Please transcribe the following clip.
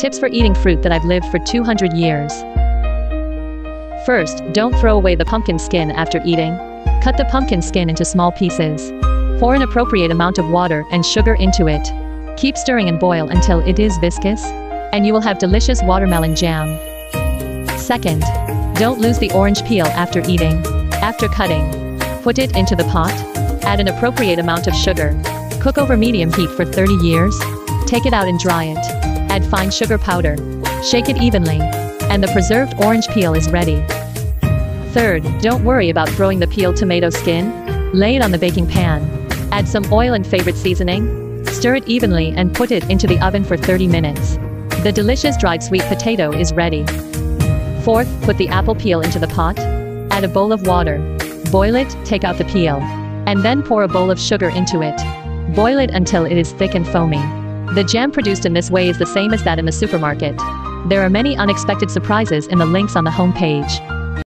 Tips for eating fruit that I've lived for 200 years. First, don't throw away the pumpkin skin after eating. Cut the pumpkin skin into small pieces. Pour an appropriate amount of water and sugar into it. Keep stirring and boil until it is viscous, and you will have delicious watermelon jam. Second, don't lose the orange peel after eating. After cutting, put it into the pot. Add an appropriate amount of sugar. Cook over medium heat for 30 years. Take it out and dry it. Add fine sugar powder. Shake it evenly. And the preserved orange peel is ready. Third, don't worry about throwing the peeled tomato skin. Lay it on the baking pan. Add some oil and favorite seasoning. Stir it evenly and put it into the oven for 30 minutes. The delicious dried sweet potato is ready. Fourth, put the apple peel into the pot. Add a bowl of water. Boil it, take out the peel. And then pour a bowl of sugar into it. Boil it until it is thick and foamy. The jam produced in this way is the same as that in the supermarket. There are many unexpected surprises in the links on the home page.